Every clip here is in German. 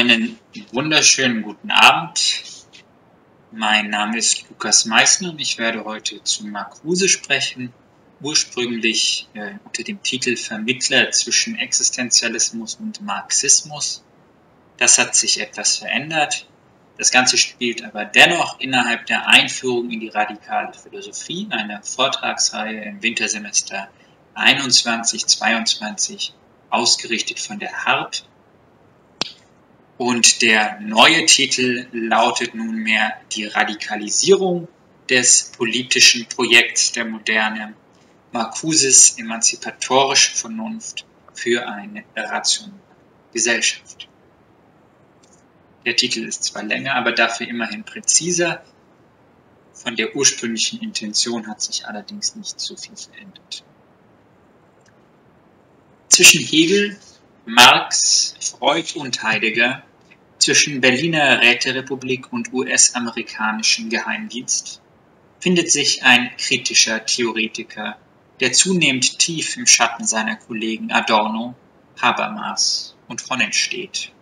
Einen wunderschönen guten Abend. Mein Name ist Lukas Meissner und ich werde heute zu Marcuse sprechen, ursprünglich äh, unter dem Titel Vermittler zwischen Existenzialismus und Marxismus. Das hat sich etwas verändert. Das Ganze spielt aber dennoch innerhalb der Einführung in die radikale Philosophie, einer Vortragsreihe im Wintersemester 21-22, ausgerichtet von der HARP, und der neue Titel lautet nunmehr die Radikalisierung des politischen Projekts der Moderne, Marcuses emanzipatorische Vernunft für eine rationale Gesellschaft. Der Titel ist zwar länger, aber dafür immerhin präziser. Von der ursprünglichen Intention hat sich allerdings nicht so viel verändert. Zwischen Hegel, Marx, Freud und Heidegger zwischen Berliner Räterepublik und US-amerikanischem Geheimdienst findet sich ein kritischer Theoretiker, der zunehmend tief im Schatten seiner Kollegen Adorno, Habermas und Honnen steht.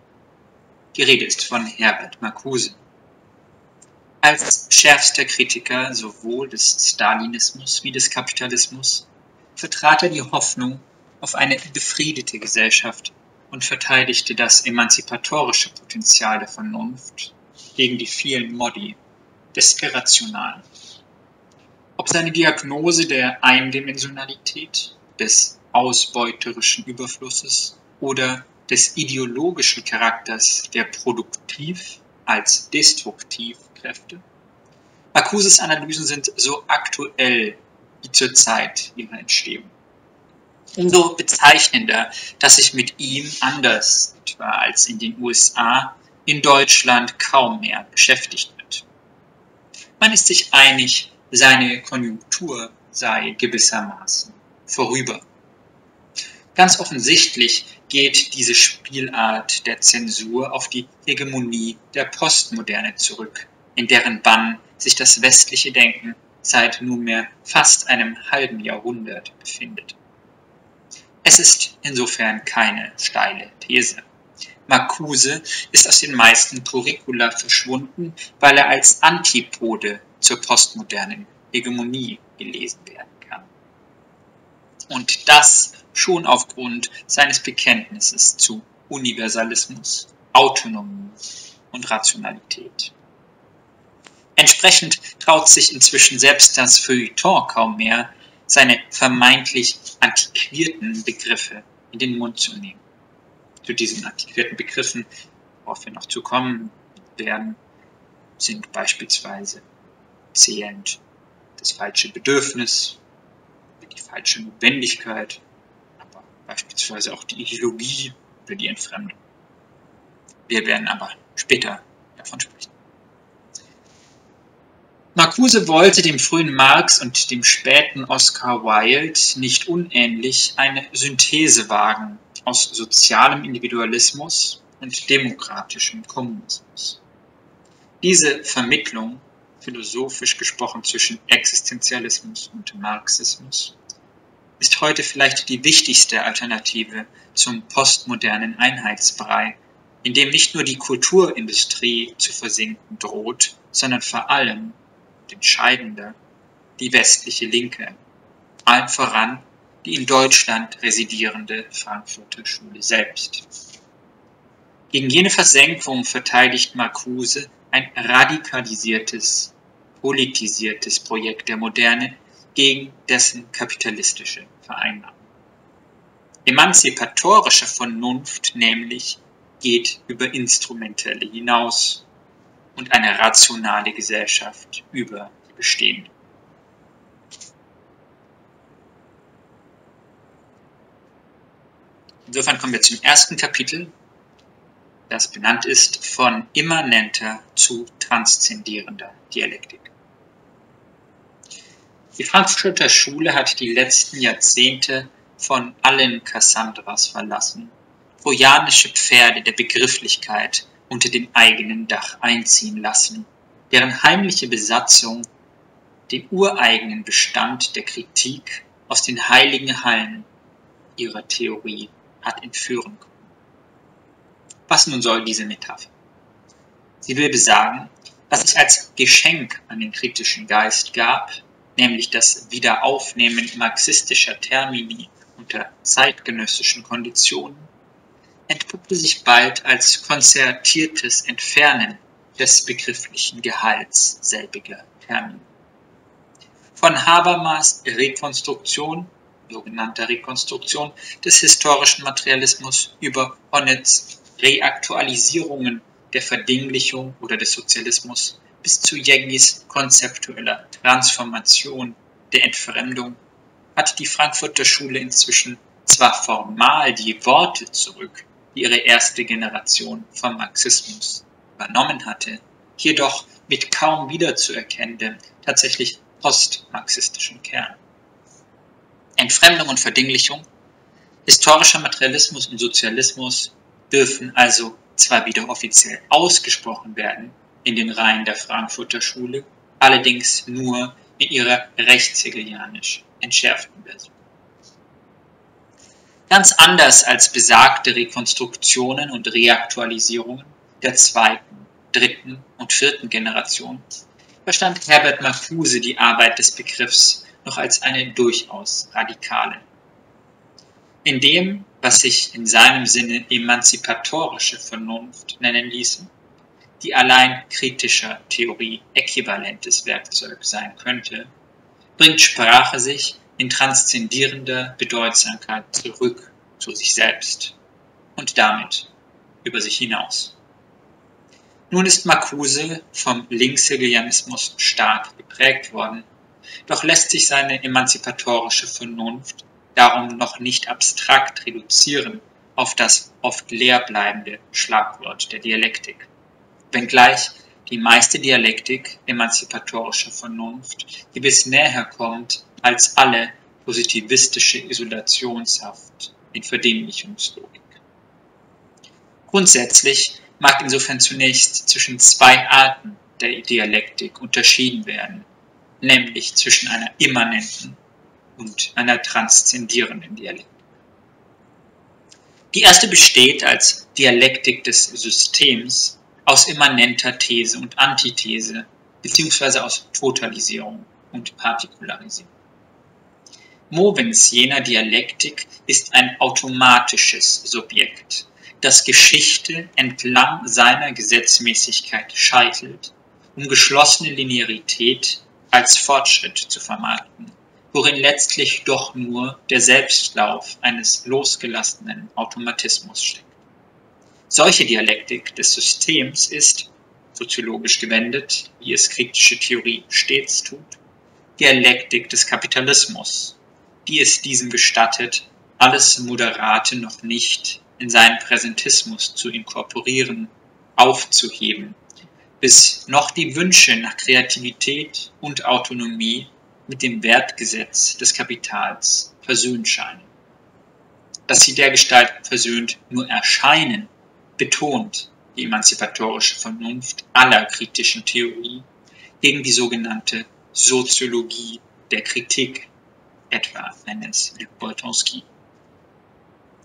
Die Rede ist von Herbert Marcuse. Als schärfster Kritiker sowohl des Stalinismus wie des Kapitalismus vertrat er die Hoffnung auf eine befriedete Gesellschaft und verteidigte das emanzipatorische Potenzial der Vernunft gegen die vielen Modi des Irrationalen. Ob seine Diagnose der Eindimensionalität, des ausbeuterischen Überflusses oder des ideologischen Charakters der Produktiv- als Destruktivkräfte. Marcuses Analysen sind so aktuell wie zur Zeit ihrer Entstehung umso bezeichnender, dass sich mit ihm anders etwa als in den USA in Deutschland kaum mehr beschäftigt wird. Man ist sich einig, seine Konjunktur sei gewissermaßen vorüber. Ganz offensichtlich geht diese Spielart der Zensur auf die Hegemonie der Postmoderne zurück, in deren Bann sich das westliche Denken seit nunmehr fast einem halben Jahrhundert befindet. Es ist insofern keine steile These. Marcuse ist aus den meisten Curricula verschwunden, weil er als Antipode zur postmodernen Hegemonie gelesen werden kann. Und das schon aufgrund seines Bekenntnisses zu Universalismus, Autonomie und Rationalität. Entsprechend traut sich inzwischen selbst das Feuilleton kaum mehr, seine vermeintlich antiquierten Begriffe in den Mund zu nehmen. Zu diesen antiquierten Begriffen, worauf wir noch zu kommen werden, sind beispielsweise zählend das falsche Bedürfnis, die falsche Notwendigkeit, aber beispielsweise auch die Ideologie oder die Entfremdung. Wir werden aber später davon sprechen. Marcuse wollte dem frühen Marx und dem späten Oscar Wilde nicht unähnlich eine Synthese wagen aus sozialem Individualismus und demokratischem Kommunismus. Diese Vermittlung, philosophisch gesprochen zwischen Existenzialismus und Marxismus, ist heute vielleicht die wichtigste Alternative zum postmodernen Einheitsbrei, in dem nicht nur die Kulturindustrie zu versinken droht, sondern vor allem entscheidender die westliche Linke, allen voran die in Deutschland residierende Frankfurter Schule selbst. Gegen jene Versenkung verteidigt Marcuse ein radikalisiertes, politisiertes Projekt der Moderne gegen dessen kapitalistische Vereinnahmung. Emanzipatorische Vernunft nämlich geht über Instrumentelle hinaus und eine rationale Gesellschaft über die bestehende. Insofern kommen wir zum ersten Kapitel, das benannt ist von immanenter zu transzendierender Dialektik. Die Frankfurter Schule hat die letzten Jahrzehnte von allen Cassandras verlassen, trojanische Pferde der Begrifflichkeit unter dem eigenen Dach einziehen lassen, deren heimliche Besatzung den ureigenen Bestand der Kritik aus den heiligen Hallen ihrer Theorie hat entführen können. Was nun soll diese Metapher? Sie will besagen, was es als Geschenk an den kritischen Geist gab, nämlich das Wiederaufnehmen marxistischer Termini unter zeitgenössischen Konditionen, entpuppte sich bald als konzertiertes Entfernen des begrifflichen Gehalts selbiger Termini. Von Habermas Rekonstruktion, sogenannter Rekonstruktion des historischen Materialismus über Honnets Reaktualisierungen der Verdinglichung oder des Sozialismus bis zu Jägis konzeptueller Transformation der Entfremdung hat die Frankfurter Schule inzwischen zwar formal die Worte zurück, die ihre erste Generation vom Marxismus übernommen hatte, jedoch mit kaum wiederzuerkennendem, tatsächlich postmarxistischem Kern. Entfremdung und Verdinglichung, historischer Materialismus und Sozialismus dürfen also zwar wieder offiziell ausgesprochen werden in den Reihen der Frankfurter Schule, allerdings nur in ihrer rechtshegelianisch entschärften Version. Ganz anders als besagte Rekonstruktionen und Reaktualisierungen der zweiten, dritten und vierten Generation verstand Herbert Marcuse die Arbeit des Begriffs noch als eine durchaus radikale. In dem, was sich in seinem Sinne emanzipatorische Vernunft nennen ließe, die allein kritischer Theorie äquivalentes Werkzeug sein könnte, bringt Sprache sich in transzendierender Bedeutsamkeit zurück zu sich selbst und damit über sich hinaus. Nun ist Marcuse vom Linkshegelianismus stark geprägt worden, doch lässt sich seine emanzipatorische Vernunft darum noch nicht abstrakt reduzieren auf das oft leer bleibende Schlagwort der Dialektik. Wenngleich die meiste Dialektik emanzipatorischer Vernunft gewiss näher kommt als alle positivistische Isolationshaft in Verdinglichungslogik. Grundsätzlich mag insofern zunächst zwischen zwei Arten der Dialektik unterschieden werden, nämlich zwischen einer immanenten und einer transzendierenden Dialektik. Die erste besteht als Dialektik des Systems aus immanenter These und Antithese beziehungsweise aus Totalisierung und Partikularisierung. Movens jener Dialektik ist ein automatisches Subjekt, das Geschichte entlang seiner Gesetzmäßigkeit scheitelt, um geschlossene Linearität als Fortschritt zu vermarkten worin letztlich doch nur der Selbstlauf eines losgelassenen Automatismus steckt. Solche Dialektik des Systems ist, soziologisch gewendet, wie es kritische Theorie stets tut, Dialektik des Kapitalismus, die es diesem gestattet, alles Moderate noch nicht in seinen Präsentismus zu inkorporieren, aufzuheben, bis noch die Wünsche nach Kreativität und Autonomie mit dem Wertgesetz des Kapitals versöhnt scheinen. Dass sie dergestalt versöhnt nur erscheinen, betont die emanzipatorische Vernunft aller kritischen Theorie gegen die sogenannte Soziologie der Kritik, etwa nennt es Luc Boltanski.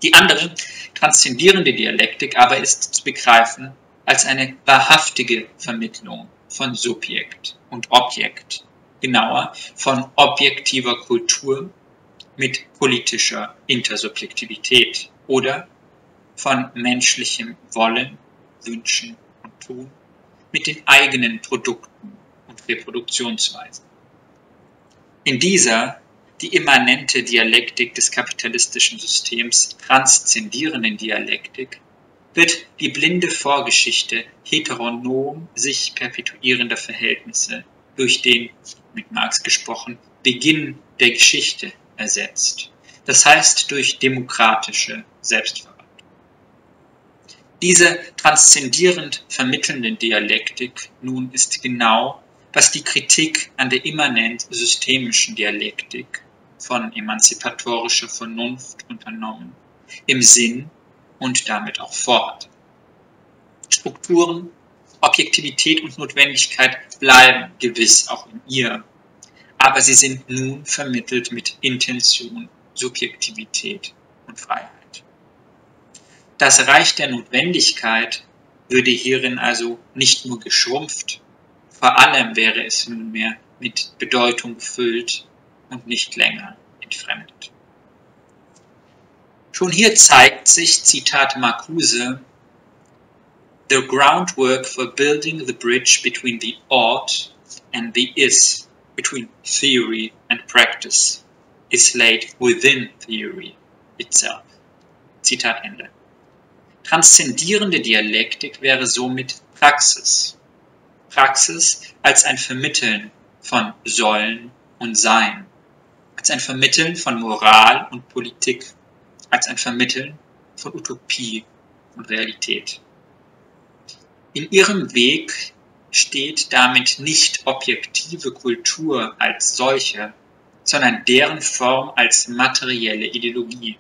Die andere, transzendierende Dialektik aber ist zu begreifen als eine wahrhaftige Vermittlung von Subjekt und Objekt genauer von objektiver Kultur mit politischer Intersubjektivität oder von menschlichem Wollen, Wünschen und Tun mit den eigenen Produkten und Reproduktionsweisen. In dieser die immanente Dialektik des kapitalistischen Systems transzendierenden Dialektik wird die blinde Vorgeschichte heteronom sich perpetuierender Verhältnisse durch den mit Marx gesprochen, Beginn der Geschichte ersetzt. Das heißt durch demokratische Selbstverwaltung. Diese transzendierend vermittelnde Dialektik nun ist genau, was die Kritik an der immanent systemischen Dialektik von emanzipatorischer Vernunft unternommen, im Sinn und damit auch vorhat. Strukturen Objektivität und Notwendigkeit bleiben gewiss auch in ihr, aber sie sind nun vermittelt mit Intention, Subjektivität und Freiheit. Das Reich der Notwendigkeit würde hierin also nicht nur geschrumpft, vor allem wäre es nunmehr mit Bedeutung gefüllt und nicht länger entfremdet. Schon hier zeigt sich, Zitat Marcuse, the groundwork for building the bridge between the ought and the is, between theory and practice, is laid within theory itself. Zitat Ende. Transzendierende Dialektik wäre somit Praxis. Praxis als ein Vermitteln von Sollen und Sein, als ein Vermitteln von Moral und Politik, als ein Vermitteln von Utopie und Realität. In ihrem Weg steht damit nicht objektive Kultur als solche, sondern deren Form als materielle Ideologie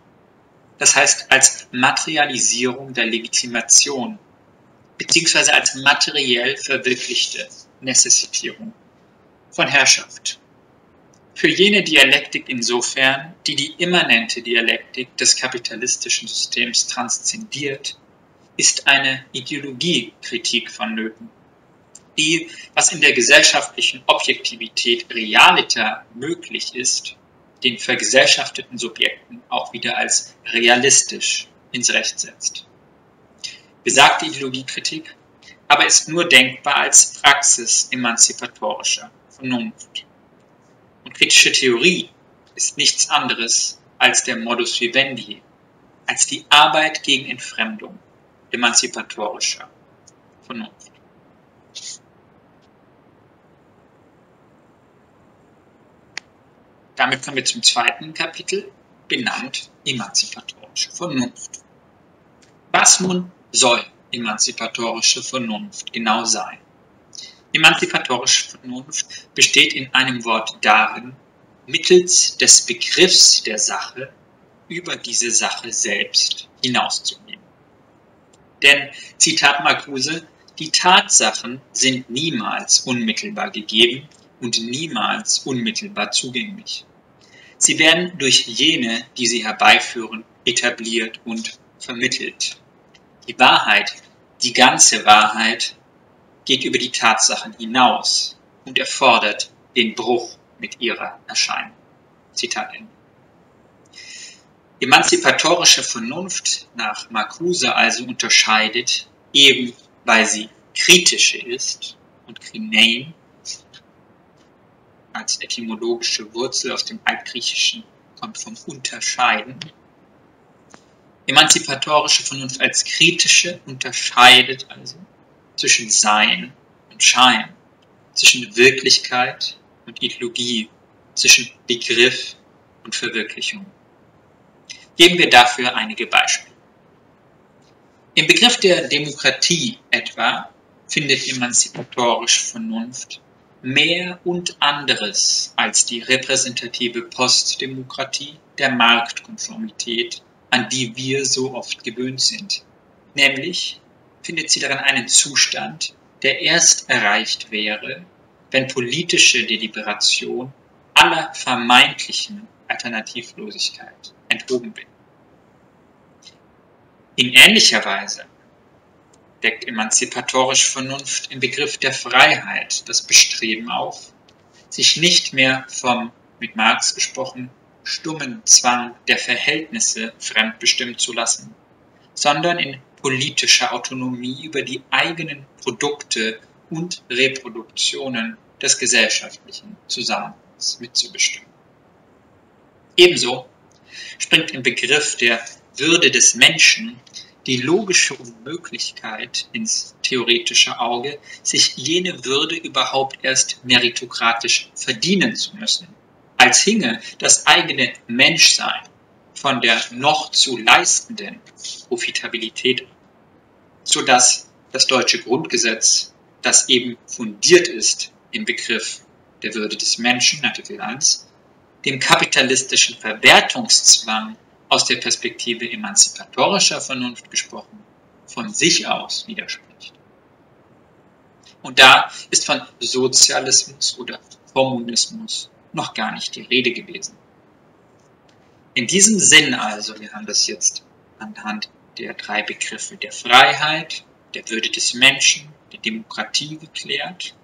das heißt als Materialisierung der Legitimation, beziehungsweise als materiell verwirklichte Necessitierung von Herrschaft. Für jene Dialektik insofern, die die immanente Dialektik des kapitalistischen Systems transzendiert, ist eine Ideologiekritik vonnöten, die, was in der gesellschaftlichen Objektivität realiter möglich ist, den vergesellschafteten Subjekten auch wieder als realistisch ins Recht setzt. Besagte Ideologiekritik aber ist nur denkbar als Praxis emanzipatorischer Vernunft. Und kritische Theorie ist nichts anderes als der Modus vivendi, als die Arbeit gegen Entfremdung emanzipatorischer Vernunft. Damit kommen wir zum zweiten Kapitel, benannt emanzipatorische Vernunft. Was nun soll emanzipatorische Vernunft genau sein? Emanzipatorische Vernunft besteht in einem Wort darin, mittels des Begriffs der Sache über diese Sache selbst hinauszugehen. Denn, Zitat Marcuse, die Tatsachen sind niemals unmittelbar gegeben, und niemals unmittelbar zugänglich. Sie werden durch jene, die sie herbeiführen, etabliert und vermittelt. Die Wahrheit, die ganze Wahrheit, geht über die Tatsachen hinaus und erfordert den Bruch mit ihrer Erscheinung. Zitat Ende. Emanzipatorische Vernunft nach Marcuse also unterscheidet, eben weil sie kritische ist und krinein als etymologische Wurzel aus dem Altgriechischen kommt vom Unterscheiden. Emanzipatorische Vernunft als kritische unterscheidet also zwischen Sein und Schein, zwischen Wirklichkeit und Ideologie, zwischen Begriff und Verwirklichung. Geben wir dafür einige Beispiele. Im Begriff der Demokratie etwa findet emanzipatorische Vernunft mehr und anderes als die repräsentative Postdemokratie der Marktkonformität, an die wir so oft gewöhnt sind. Nämlich findet sie darin einen Zustand, der erst erreicht wäre, wenn politische Deliberation aller vermeintlichen Alternativlosigkeit enthoben wird. In ähnlicher Weise deckt emanzipatorische Vernunft im Begriff der Freiheit das Bestreben auf, sich nicht mehr vom, mit Marx gesprochen, stummen Zwang der Verhältnisse fremdbestimmen zu lassen, sondern in politischer Autonomie über die eigenen Produkte und Reproduktionen des gesellschaftlichen Zusammenhangs mitzubestimmen. Ebenso springt im Begriff der Würde des Menschen die logische Unmöglichkeit ins theoretische Auge, sich jene Würde überhaupt erst meritokratisch verdienen zu müssen, als hinge das eigene Menschsein von der noch zu leistenden Profitabilität ab, sodass das deutsche Grundgesetz, das eben fundiert ist im Begriff der Würde des Menschen, Artikel 1, dem kapitalistischen Verwertungszwang aus der Perspektive emanzipatorischer Vernunft gesprochen, von sich aus widerspricht. Und da ist von Sozialismus oder Kommunismus noch gar nicht die Rede gewesen. In diesem Sinn also, wir haben das jetzt anhand der drei Begriffe der Freiheit, der Würde des Menschen, der Demokratie geklärt,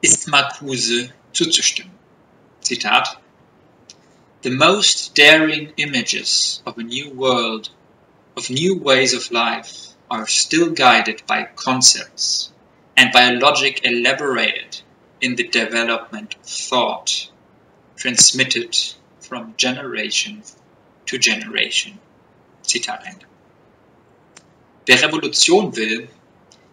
ist Marcuse zuzustimmen. Zitat The most daring images of a new world, of new ways of life, are still guided by concepts and by a logic elaborated in the development of thought, transmitted from generation to generation. Zitat Ende. Wer Revolution will,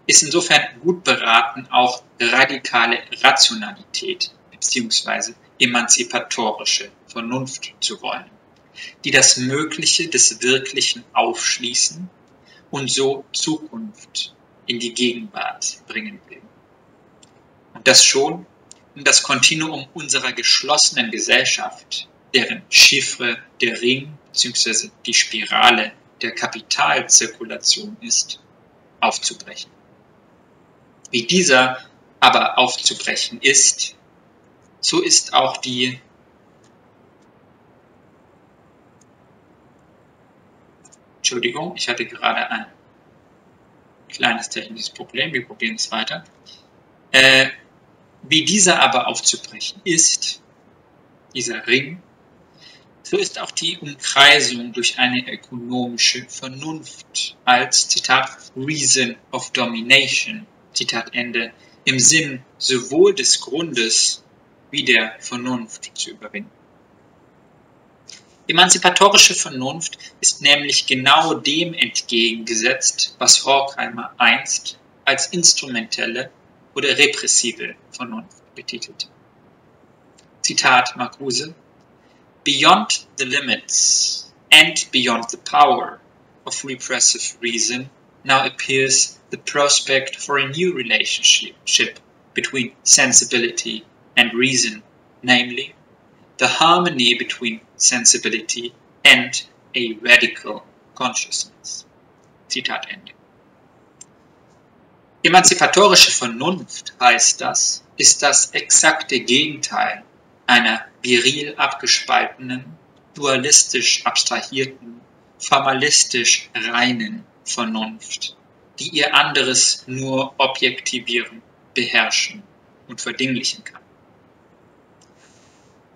ist insofern gut beraten, auch radikale Rationalität bzw. emanzipatorische Vernunft zu wollen, die das Mögliche des Wirklichen aufschließen und so Zukunft in die Gegenwart bringen will. Und das schon um das Kontinuum unserer geschlossenen Gesellschaft, deren Chiffre der Ring bzw. die Spirale der Kapitalzirkulation ist, aufzubrechen. Wie dieser aber aufzubrechen ist, so ist auch die Entschuldigung, ich hatte gerade ein kleines technisches Problem, wir probieren es weiter. Äh, wie dieser aber aufzubrechen ist, dieser Ring, so ist auch die Umkreisung durch eine ökonomische Vernunft als, Zitat, Reason of Domination, Zitat Ende, im Sinn sowohl des Grundes wie der Vernunft zu überwinden. Emanzipatorische Vernunft ist nämlich genau dem entgegengesetzt, was Horkheimer einst als instrumentelle oder repressive Vernunft betitelte. Zitat Marcuse Beyond the limits and beyond the power of repressive reason now appears the prospect for a new relationship between sensibility and reason, namely, the harmony between sensibility and a radical consciousness. Zitat Ende. Emanzipatorische Vernunft heißt das, ist das exakte Gegenteil einer viril abgespaltenen, dualistisch abstrahierten, formalistisch reinen Vernunft, die ihr anderes nur objektivieren, beherrschen und verdinglichen kann.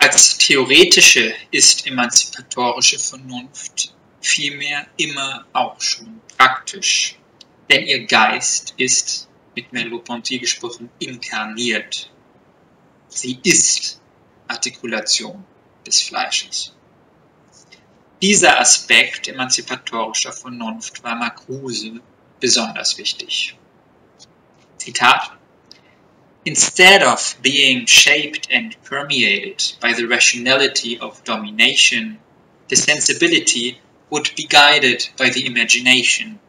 Als theoretische ist emanzipatorische Vernunft vielmehr immer auch schon praktisch denn ihr Geist ist, mit Merleau-Ponty gesprochen, inkarniert. Sie ist Artikulation des Fleisches. Dieser Aspekt emanzipatorischer Vernunft war Marcuse besonders wichtig. Zitat Instead of being shaped and permeated by the rationality of domination, the sensibility would be guided by the imagination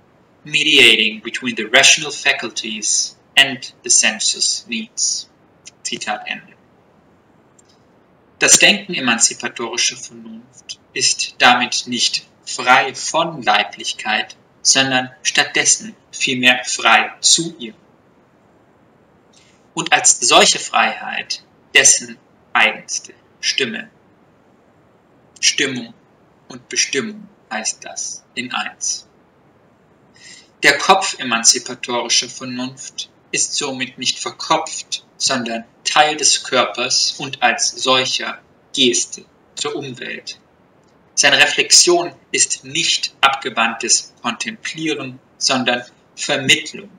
mediating between the rational faculties and the sensus needs. Zitat Ende. Das Denken emanzipatorischer Vernunft ist damit nicht frei von Leiblichkeit, sondern stattdessen vielmehr frei zu ihr. Und als solche Freiheit dessen eigenste Stimme. Stimmung und Bestimmung heißt das in eins. Der Kopf emanzipatorischer Vernunft ist somit nicht verkopft, sondern Teil des Körpers und als solcher Geste zur Umwelt. Seine Reflexion ist nicht abgewandtes Kontemplieren, sondern Vermittlung.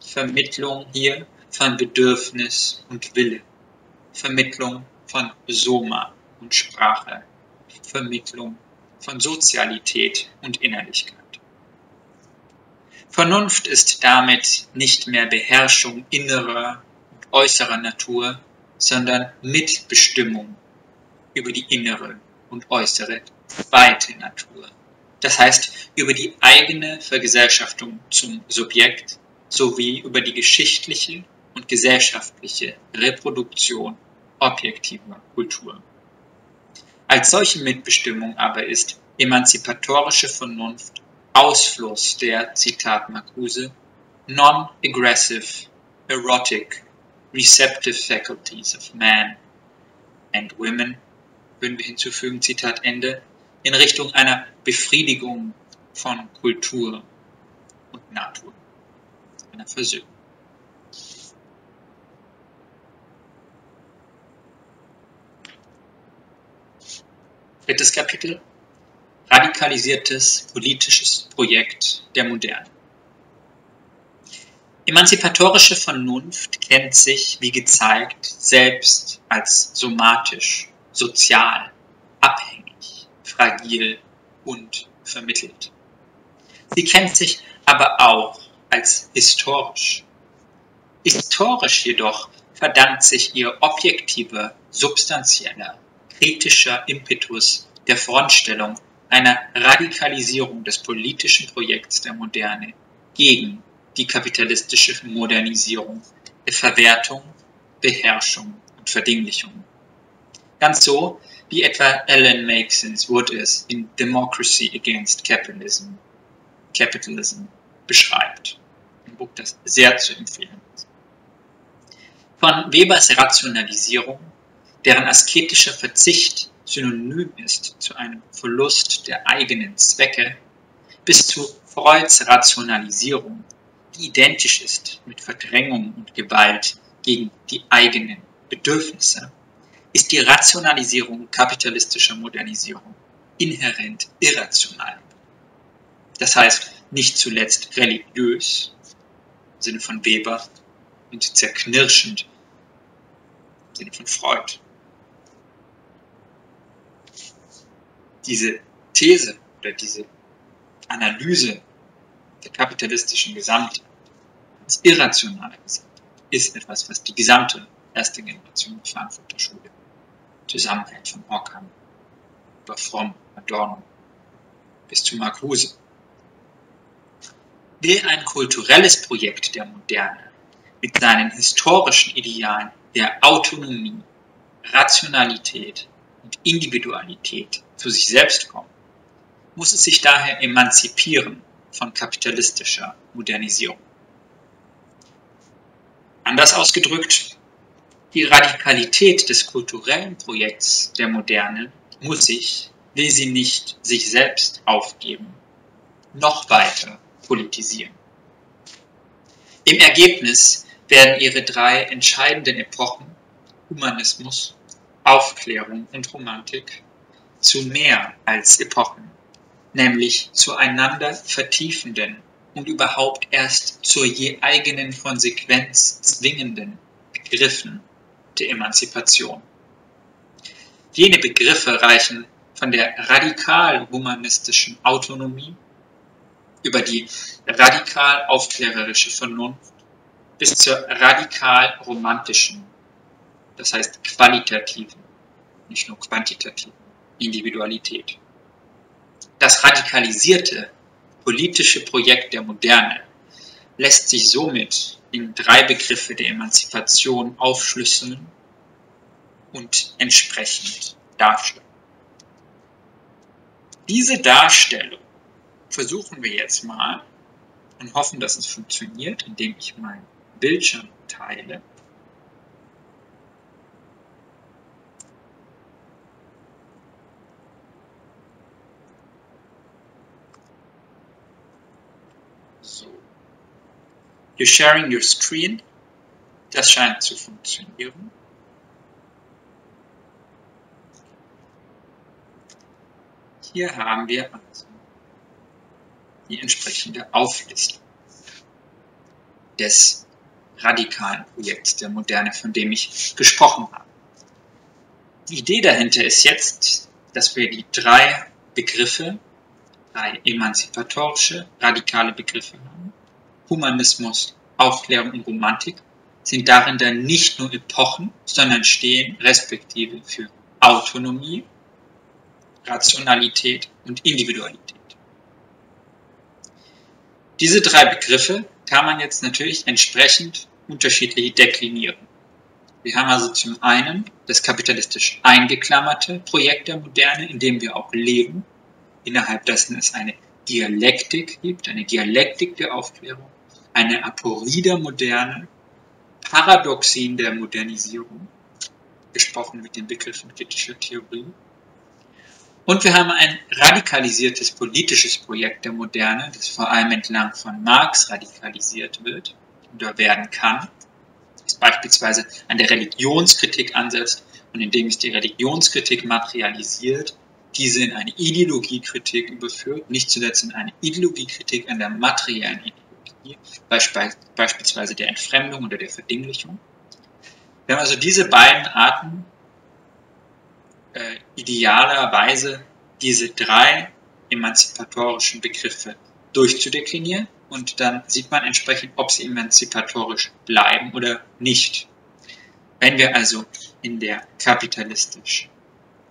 Vermittlung hier von Bedürfnis und Wille. Vermittlung von Soma und Sprache. Vermittlung von Sozialität und Innerlichkeit. Vernunft ist damit nicht mehr Beherrschung innerer und äußerer Natur, sondern Mitbestimmung über die innere und äußere zweite Natur. Das heißt, über die eigene Vergesellschaftung zum Subjekt sowie über die geschichtliche und gesellschaftliche Reproduktion objektiver Kultur. Als solche Mitbestimmung aber ist emanzipatorische Vernunft Ausfluss der, Zitat Marcuse, non-aggressive, erotic, receptive faculties of man and women, würden wir hinzufügen, Zitat Ende, in Richtung einer Befriedigung von Kultur und Natur, einer Versöhnung. Drittes Kapitel. Radikalisiertes politisches Projekt der Moderne. Emanzipatorische Vernunft kennt sich, wie gezeigt, selbst als somatisch, sozial, abhängig, fragil und vermittelt. Sie kennt sich aber auch als historisch. Historisch jedoch verdankt sich ihr objektiver, substanzieller, kritischer Impetus der Frontstellung einer Radikalisierung des politischen Projekts der Moderne gegen die kapitalistische Modernisierung, der Verwertung, Beherrschung und Verdinglichung. Ganz so, wie etwa Alan Makesons Wood es in Democracy Against Capitalism, Capitalism beschreibt. Ein Buch, das sehr zu empfehlen ist. Von Webers Rationalisierung, deren asketischer Verzicht synonym ist zu einem Verlust der eigenen Zwecke, bis zu Freuds Rationalisierung, die identisch ist mit Verdrängung und Gewalt gegen die eigenen Bedürfnisse, ist die Rationalisierung kapitalistischer Modernisierung inhärent irrational. Das heißt nicht zuletzt religiös im Sinne von Weber und zerknirschend im Sinne von Freud. Diese These oder diese Analyse der kapitalistischen Gesamtheit, das irrationale Gesamtheit, ist etwas, was die gesamte erste Generation der Frankfurter Schule zusammenhält, von Ockham über Fromm, Adorno bis zu Marcuse. Will ein kulturelles Projekt der Moderne mit seinen historischen Idealen der Autonomie, Rationalität und Individualität zu sich selbst kommen, muss es sich daher emanzipieren von kapitalistischer Modernisierung. Anders ausgedrückt, die Radikalität des kulturellen Projekts der Moderne muss sich, will sie nicht sich selbst aufgeben, noch weiter politisieren. Im Ergebnis werden ihre drei entscheidenden Epochen Humanismus, Aufklärung und Romantik zu mehr als Epochen nämlich zueinander vertiefenden und überhaupt erst zur je eigenen Konsequenz zwingenden Begriffen der Emanzipation. Jene Begriffe reichen von der radikal humanistischen Autonomie über die radikal aufklärerische Vernunft bis zur radikal romantischen, das heißt qualitativen, nicht nur quantitativen Individualität das radikalisierte politische Projekt der Moderne lässt sich somit in drei Begriffe der Emanzipation aufschlüsseln und entsprechend darstellen. Diese Darstellung versuchen wir jetzt mal und hoffen, dass es funktioniert, indem ich meinen Bildschirm teile. You're sharing your screen. Das scheint zu funktionieren. Hier haben wir also die entsprechende Auflistung des radikalen Projekts der Moderne, von dem ich gesprochen habe. Die Idee dahinter ist jetzt, dass wir die drei Begriffe, drei emanzipatorische, radikale Begriffe haben, Humanismus, Aufklärung und Romantik sind darin dann nicht nur Epochen, sondern stehen respektive für Autonomie, Rationalität und Individualität. Diese drei Begriffe kann man jetzt natürlich entsprechend unterschiedlich deklinieren. Wir haben also zum einen das kapitalistisch eingeklammerte Projekt der Moderne, in dem wir auch leben, innerhalb dessen es eine Dialektik gibt, eine Dialektik der Aufklärung, eine Aporie der Moderne, Paradoxien der Modernisierung, gesprochen mit den Begriffen kritischer Theorie. Und wir haben ein radikalisiertes politisches Projekt der Moderne, das vor allem entlang von Marx radikalisiert wird oder werden kann, das beispielsweise an der Religionskritik ansetzt und indem es die Religionskritik materialisiert, diese in eine Ideologiekritik überführt, nicht zuletzt in eine Ideologiekritik an der materiellen Ideologie, beispielsweise der Entfremdung oder der Verdinglichung. Wir haben also diese beiden Arten äh, idealerweise diese drei emanzipatorischen Begriffe durchzudeklinieren und dann sieht man entsprechend, ob sie emanzipatorisch bleiben oder nicht. Wenn wir also in der kapitalistisch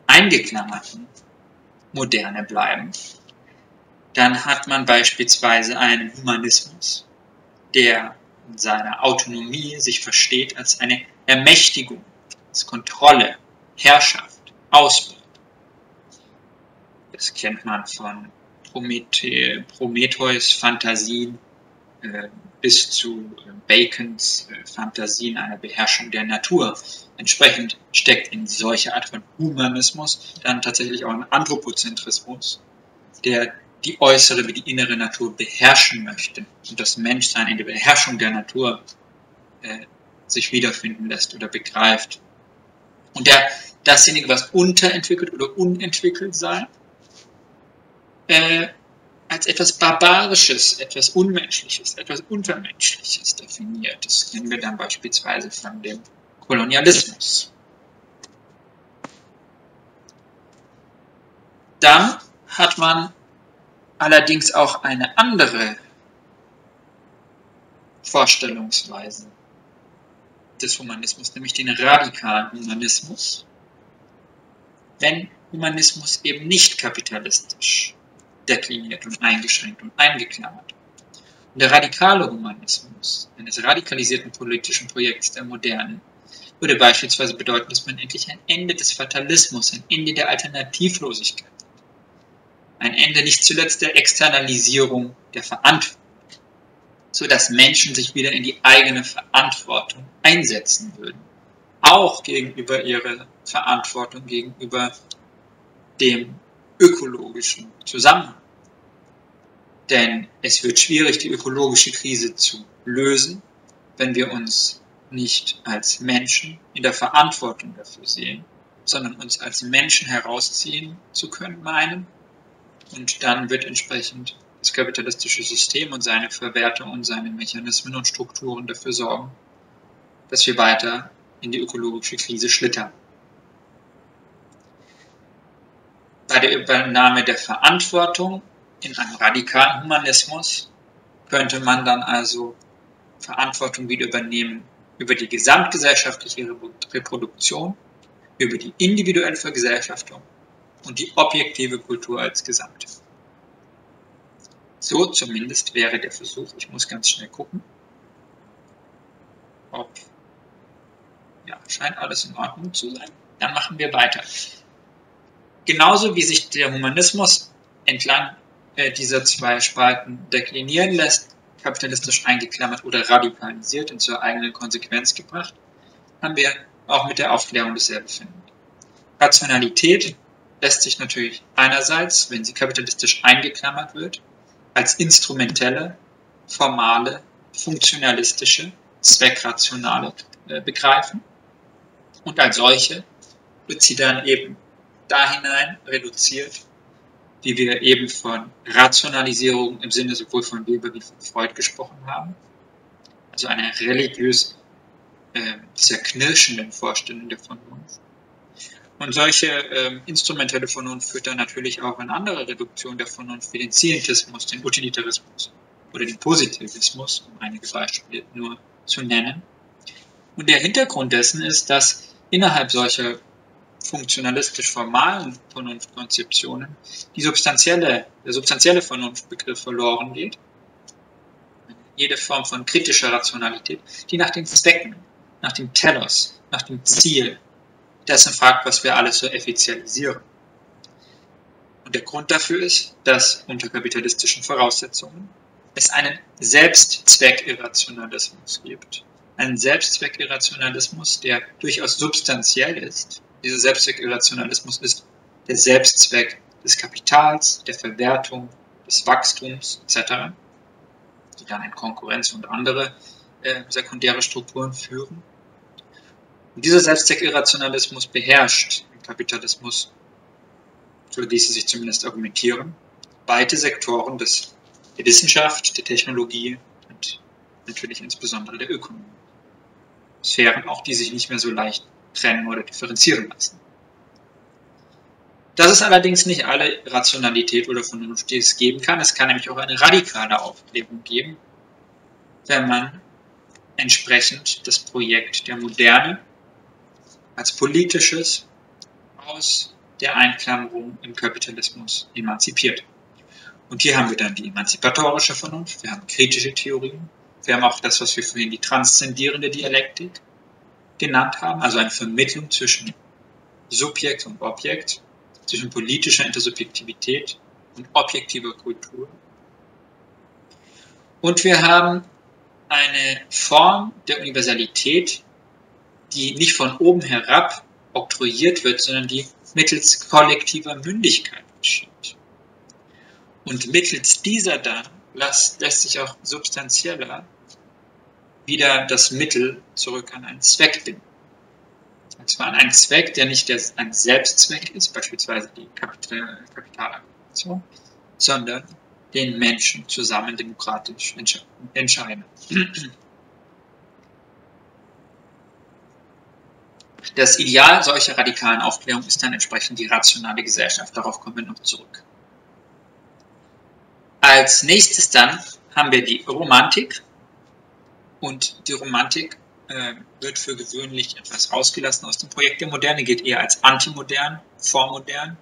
eingeklammerten Moderne bleiben, dann hat man beispielsweise einen Humanismus, der in seiner Autonomie sich versteht als eine Ermächtigung, als Kontrolle, Herrschaft, Ausbildung. Das kennt man von Promethä Prometheus Fantasien äh, bis zu äh, Bacons äh, Fantasien einer Beherrschung der Natur. Entsprechend steckt in solcher Art von Humanismus dann tatsächlich auch ein Anthropozentrismus, der die äußere wie die innere Natur beherrschen möchte und das Menschsein in der Beherrschung der Natur äh, sich wiederfinden lässt oder begreift. Und der dasjenige, was unterentwickelt oder unentwickelt sei, äh, als etwas Barbarisches, etwas Unmenschliches, etwas Untermenschliches definiert. Das kennen wir dann beispielsweise von dem Kolonialismus. Dann hat man allerdings auch eine andere Vorstellungsweise des Humanismus, nämlich den radikalen Humanismus, wenn Humanismus eben nicht kapitalistisch dekliniert und eingeschränkt und eingeklammert. Und der radikale Humanismus eines radikalisierten politischen Projekts der Modernen würde beispielsweise bedeuten, dass man endlich ein Ende des Fatalismus, ein Ende der Alternativlosigkeit. Ein Ende nicht zuletzt der Externalisierung der Verantwortung, sodass Menschen sich wieder in die eigene Verantwortung einsetzen würden. Auch gegenüber ihrer Verantwortung gegenüber dem ökologischen Zusammenhang. Denn es wird schwierig, die ökologische Krise zu lösen, wenn wir uns nicht als Menschen in der Verantwortung dafür sehen, sondern uns als Menschen herausziehen zu können meinen. Und dann wird entsprechend das kapitalistische System und seine Verwertung und seine Mechanismen und Strukturen dafür sorgen, dass wir weiter in die ökologische Krise schlittern. Bei der Übernahme der Verantwortung in einem radikalen Humanismus könnte man dann also Verantwortung wieder übernehmen über die gesamtgesellschaftliche Reproduktion, über die individuelle Vergesellschaftung und die objektive Kultur als Gesamtes. So zumindest wäre der Versuch. Ich muss ganz schnell gucken, ob ja, scheint alles in Ordnung zu sein. Dann machen wir weiter. Genauso wie sich der Humanismus entlang äh, dieser zwei Spalten deklinieren lässt, kapitalistisch eingeklammert oder radikalisiert und zur eigenen Konsequenz gebracht, haben wir auch mit der Aufklärung dasselbe finden. Rationalität lässt sich natürlich einerseits, wenn sie kapitalistisch eingeklammert wird, als instrumentelle, formale, funktionalistische, zweckrationale äh, begreifen und als solche wird sie dann eben da hinein reduziert, wie wir eben von Rationalisierung im Sinne sowohl von Weber wie von Freud gesprochen haben. Also eine religiös äh, zerknirschenden Vorstellung der Vernunft. Und solche äh, instrumentelle Vernunft führt dann natürlich auch in andere Reduktion der Vernunft, wie den Scientismus, den Utilitarismus oder den Positivismus, um einige Beispiele nur zu nennen. Und der Hintergrund dessen ist, dass innerhalb solcher funktionalistisch formalen Vernunftkonzeptionen die substanzielle, der substanzielle Vernunftbegriff verloren geht. Jede Form von kritischer Rationalität, die nach den Zwecken, nach dem Telos, nach dem Ziel dessen fragt, was wir alles so effizialisieren. Und der Grund dafür ist, dass unter kapitalistischen Voraussetzungen es einen Selbstzweckirrationalismus gibt. Einen Selbstzweckirrationalismus, der durchaus substanziell ist. Dieser Selbstzweckirrationalismus ist der Selbstzweck des Kapitals, der Verwertung, des Wachstums etc., die dann in Konkurrenz und andere äh, sekundäre Strukturen führen. Und dieser Selbstzweck-Irrationalismus beherrscht im Kapitalismus, so ließe sich zumindest argumentieren, beide Sektoren des, der Wissenschaft, der Technologie und natürlich insbesondere der Ökonomie. Sphären auch, die sich nicht mehr so leicht trennen oder differenzieren lassen. Das ist allerdings nicht alle Rationalität oder Vernunft, die es geben kann. Es kann nämlich auch eine radikale Aufklärung geben, wenn man entsprechend das Projekt der Moderne als politisches aus der Einklammerung im Kapitalismus emanzipiert. Und hier haben wir dann die emanzipatorische Vernunft, wir haben kritische Theorien, wir haben auch das, was wir vorhin die transzendierende Dialektik genannt haben, also eine Vermittlung zwischen Subjekt und Objekt, zwischen politischer Intersubjektivität und objektiver Kultur. Und wir haben eine Form der Universalität, die nicht von oben herab oktroyiert wird, sondern die mittels kollektiver Mündigkeit geschieht. Und mittels dieser dann lässt, lässt sich auch substanzieller wieder das Mittel zurück an einen Zweck binden. Und zwar an einen Zweck, der nicht ein Selbstzweck ist, beispielsweise die Kapital, Kapitalargumentation, sondern den Menschen zusammen demokratisch entscheiden. Das Ideal solcher radikalen Aufklärung ist dann entsprechend die rationale Gesellschaft. Darauf kommen wir noch zurück. Als nächstes dann haben wir die Romantik. Und die Romantik äh, wird für gewöhnlich etwas ausgelassen aus dem Projekt. Der Moderne geht eher als antimodern, vormodern,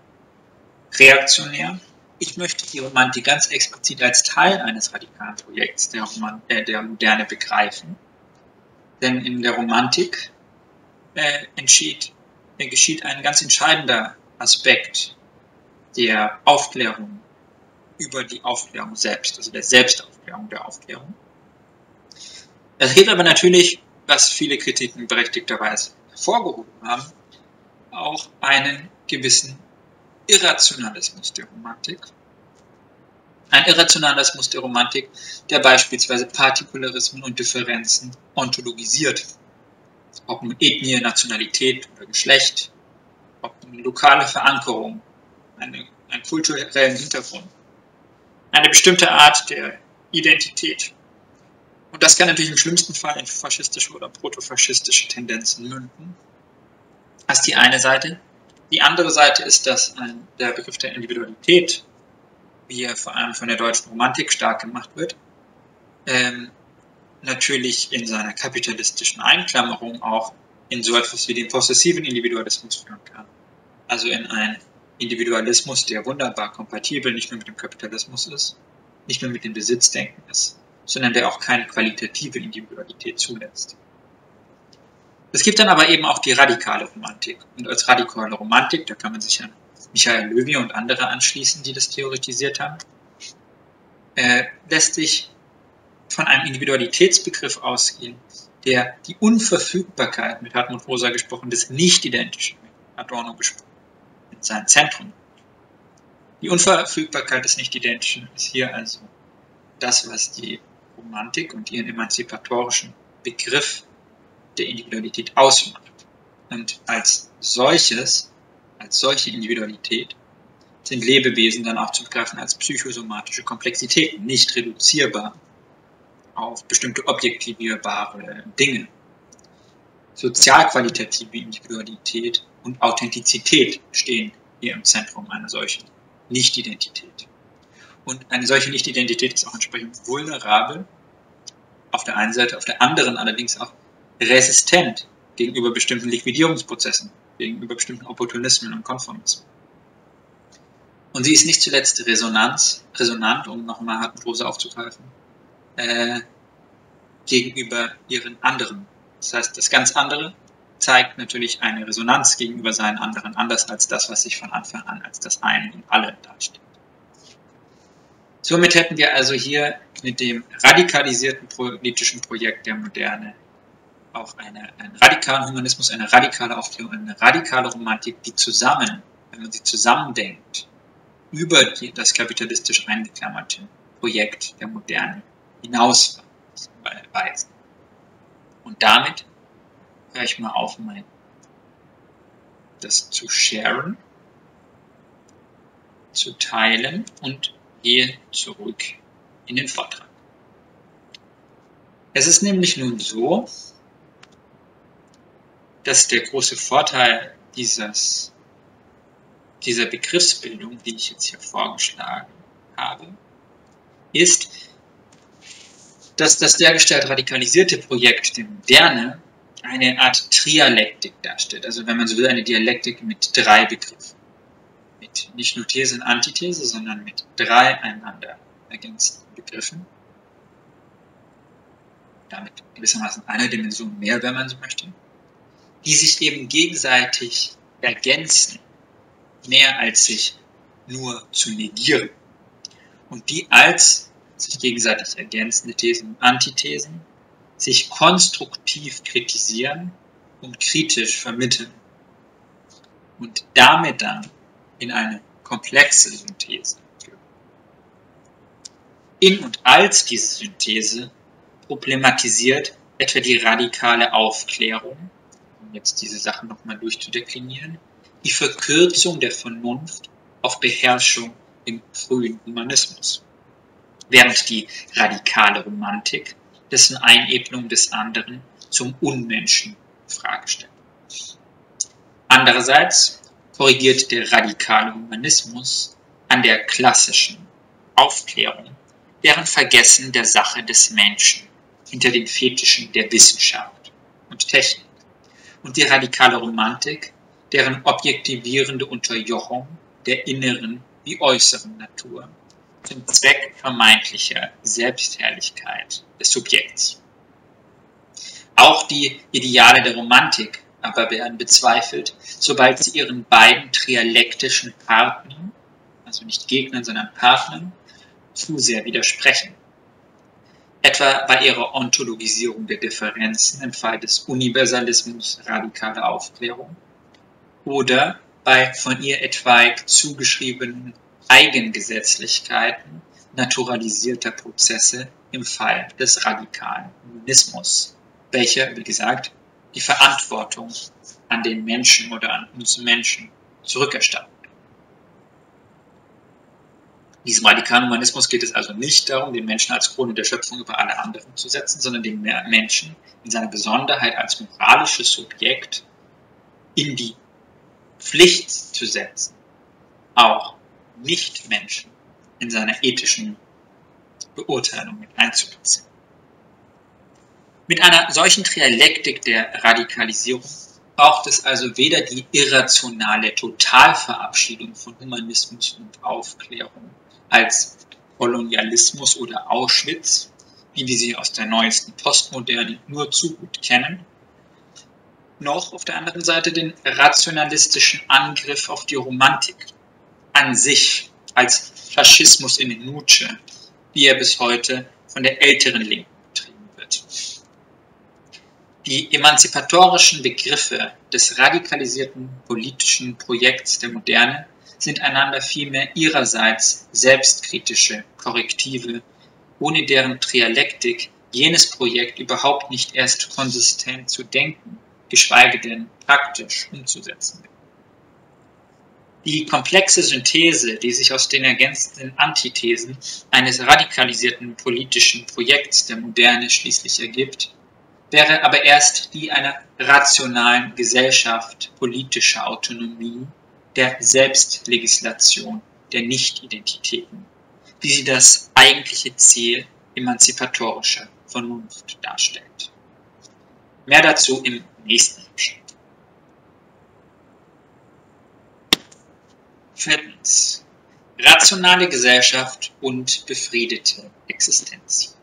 reaktionär. Ich möchte die Romantik ganz explizit als Teil eines radikalen Projekts der, Roman äh, der Moderne begreifen. Denn in der Romantik äh, entschied, äh, geschieht ein ganz entscheidender Aspekt der Aufklärung über die Aufklärung selbst, also der Selbstaufklärung der Aufklärung. Es geht aber natürlich, was viele Kritiken berechtigterweise hervorgehoben haben, auch einen gewissen Irrationalismus der Romantik. Ein Irrationalismus der Romantik, der beispielsweise Partikularismen und Differenzen ontologisiert. Ob nun Ethnie, Nationalität oder Geschlecht, ob eine lokale Verankerung, eine, einen kulturellen Hintergrund, eine bestimmte Art der Identität. Und das kann natürlich im schlimmsten Fall in faschistische oder protofaschistische Tendenzen münden. Das ist die eine Seite. Die andere Seite ist, dass ein, der Begriff der Individualität, wie er vor allem von der deutschen Romantik stark gemacht wird, ähm, natürlich in seiner kapitalistischen Einklammerung auch in so etwas wie den possessiven Individualismus führen kann. Also in ein Individualismus, der wunderbar kompatibel nicht nur mit dem Kapitalismus ist, nicht nur mit dem Besitzdenken ist, sondern der auch keine qualitative Individualität zulässt. Es gibt dann aber eben auch die radikale Romantik. Und als radikale Romantik, da kann man sich an Michael Löwy und andere anschließen, die das theoretisiert haben, äh, lässt sich von einem Individualitätsbegriff ausgehen, der die Unverfügbarkeit, mit Hartmut Rosa gesprochen, des Nicht-Identischen, Adorno gesprochen, in sein Zentrum. Die Unverfügbarkeit des Nicht-Identischen ist hier also das, was die Romantik und ihren emanzipatorischen Begriff der Individualität ausmacht. Und als solches, als solche Individualität, sind Lebewesen dann auch zu begreifen als psychosomatische Komplexitäten, nicht reduzierbar auf bestimmte objektivierbare Dinge. Sozialqualitative Individualität und Authentizität stehen hier im Zentrum einer solchen Nicht-Identität. Und eine solche Nicht-Identität ist auch entsprechend vulnerabel auf der einen Seite, auf der anderen allerdings auch resistent gegenüber bestimmten Liquidierungsprozessen, gegenüber bestimmten Opportunismen und Konformismen. Und sie ist nicht zuletzt Resonanz, resonant, um nochmal Hartmut Rose aufzugreifen, äh, gegenüber ihren anderen. Das heißt, das ganz andere zeigt natürlich eine Resonanz gegenüber seinen anderen, anders als das, was sich von Anfang an als das eine und alle darstellt. Somit hätten wir also hier mit dem radikalisierten politischen Projekt der Moderne auch eine, einen radikalen Humanismus, eine radikale Aufklärung, eine radikale Romantik, die zusammen wenn man sie zusammendenkt, über die, das kapitalistisch eingeklammerte Projekt der Moderne hinausweisen. Und damit höre ich mal auf, mein, das zu sharen, zu teilen und gehe zurück in den Vortrag. Es ist nämlich nun so, dass der große Vorteil dieses, dieser Begriffsbildung, die ich jetzt hier vorgeschlagen habe, ist, dass das dergestalt radikalisierte Projekt der Moderne eine Art Trialektik darstellt. Also wenn man so will, eine Dialektik mit drei Begriffen. Mit nicht nur These und Antithese, sondern mit drei einander ergänzten Begriffen. Damit gewissermaßen eine Dimension mehr, wenn man so möchte. Die sich eben gegenseitig ergänzen, mehr als sich nur zu negieren. Und die als sich gegenseitig ergänzende Thesen und Antithesen sich konstruktiv kritisieren und kritisch vermitteln und damit dann in eine komplexe Synthese führen. In und als diese Synthese problematisiert etwa die radikale Aufklärung, um jetzt diese Sachen nochmal durchzudeklinieren, die Verkürzung der Vernunft auf Beherrschung im frühen Humanismus während die radikale Romantik dessen Einebnung des anderen zum Unmenschen Frage stellt. Andererseits korrigiert der radikale Humanismus an der klassischen Aufklärung deren Vergessen der Sache des Menschen hinter den Fetischen der Wissenschaft und Technik und die radikale Romantik deren objektivierende Unterjochung der inneren wie äußeren Natur zum Zweck vermeintlicher Selbstherrlichkeit des Subjekts. Auch die Ideale der Romantik aber werden bezweifelt, sobald sie ihren beiden trialektischen Partnern, also nicht Gegnern, sondern Partnern, zu sehr widersprechen. Etwa bei ihrer Ontologisierung der Differenzen im Fall des Universalismus radikale Aufklärung oder bei von ihr etwaig zugeschriebenen Eigengesetzlichkeiten naturalisierter Prozesse im Fall des radikalen Humanismus, welcher, wie gesagt, die Verantwortung an den Menschen oder an uns Menschen zurückerstattet. Diesem radikalen Humanismus geht es also nicht darum, den Menschen als Krone der Schöpfung über alle anderen zu setzen, sondern den Menschen in seiner Besonderheit als moralisches Subjekt in die Pflicht zu setzen, auch Nichtmenschen in seiner ethischen Beurteilung mit einzubeziehen. Mit einer solchen Trialektik der Radikalisierung braucht es also weder die irrationale Totalverabschiedung von Humanismus und Aufklärung als Kolonialismus oder Auschwitz, wie wir sie aus der neuesten Postmoderne nur zu gut kennen, noch auf der anderen Seite den rationalistischen Angriff auf die Romantik, an sich als Faschismus in Nuce, wie er bis heute von der älteren Linken betrieben wird. Die emanzipatorischen Begriffe des radikalisierten politischen Projekts der Moderne sind einander vielmehr ihrerseits selbstkritische Korrektive, ohne deren Trialektik jenes Projekt überhaupt nicht erst konsistent zu denken, geschweige denn praktisch umzusetzen wäre. Die komplexe Synthese, die sich aus den ergänzenden Antithesen eines radikalisierten politischen Projekts der Moderne schließlich ergibt, wäre aber erst die einer rationalen Gesellschaft politischer Autonomie, der Selbstlegislation der Nichtidentitäten, wie sie das eigentliche Ziel emanzipatorischer Vernunft darstellt. Mehr dazu im nächsten Abschnitt. Viertens. Rationale Gesellschaft und befriedete Existenz.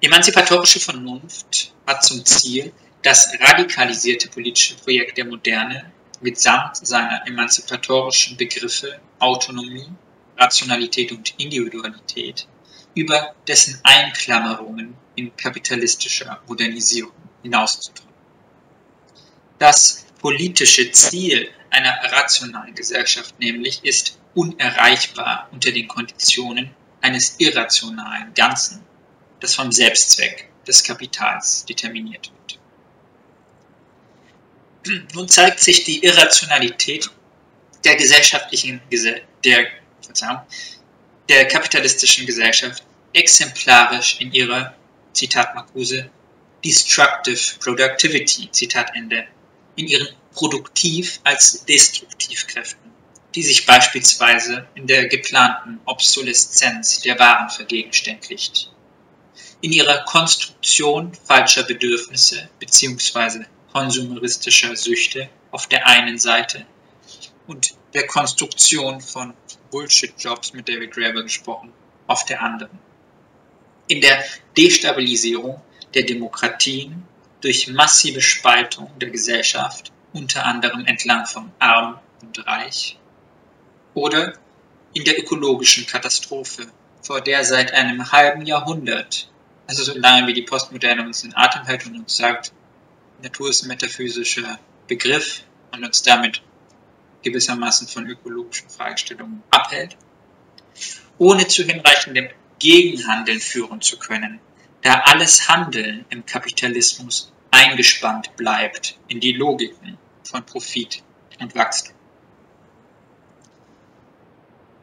Emanzipatorische Vernunft hat zum Ziel, das radikalisierte politische Projekt der Moderne mitsamt seiner emanzipatorischen Begriffe Autonomie, Rationalität und Individualität über dessen Einklammerungen in kapitalistischer Modernisierung hinauszudrücken. Das politische Ziel einer rationalen Gesellschaft nämlich ist unerreichbar unter den Konditionen eines irrationalen Ganzen, das vom Selbstzweck des Kapitals determiniert wird. Nun zeigt sich die Irrationalität der gesellschaftlichen, der, der kapitalistischen Gesellschaft exemplarisch in ihrer, Zitat Marcuse, Destructive Productivity, Zitat Ende, in ihren Produktiv- als Destruktivkräften, die sich beispielsweise in der geplanten Obsoleszenz der Waren vergegenständlicht, in ihrer Konstruktion falscher Bedürfnisse bzw. konsumeristischer Süchte auf der einen Seite und der Konstruktion von Bullshit-Jobs, mit David Graeber gesprochen, auf der anderen. In der Destabilisierung der Demokratien durch massive Spaltung der Gesellschaft, unter anderem entlang von Arm und Reich, oder in der ökologischen Katastrophe, vor der seit einem halben Jahrhundert, also so lange wie die Postmoderne uns in Atem hält und uns sagt, Natur ist ein metaphysischer Begriff und uns damit gewissermaßen von ökologischen Fragestellungen abhält, ohne zu hinreichendem Gegenhandeln führen zu können, da alles Handeln im Kapitalismus eingespannt bleibt in die Logiken von Profit und Wachstum.